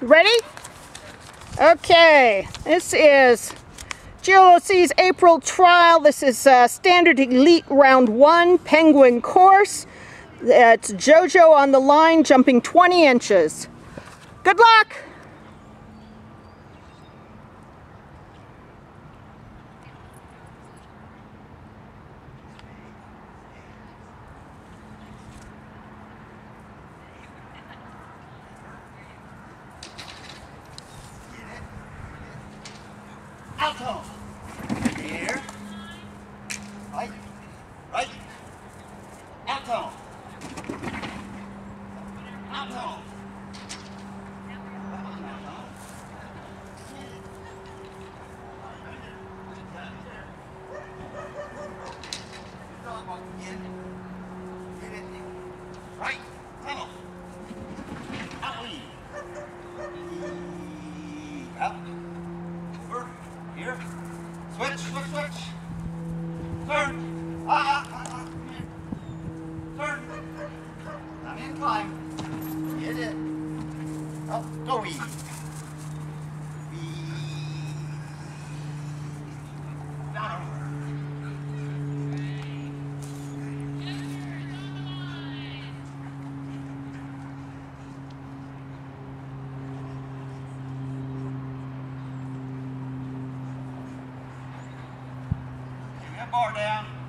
Ready? Okay, this is GLOC's April trial. This is uh, Standard Elite Round 1 Penguin course. It's JoJo on the line jumping 20 inches. Good luck! Alto. Here. Right. Right. Alto. Alto. Right. Switch, switch, switch. Turn. Ah, ah, ah, ah. Turn. Come in, climb. Get it. Up, go easy. Down over. Get that bar down.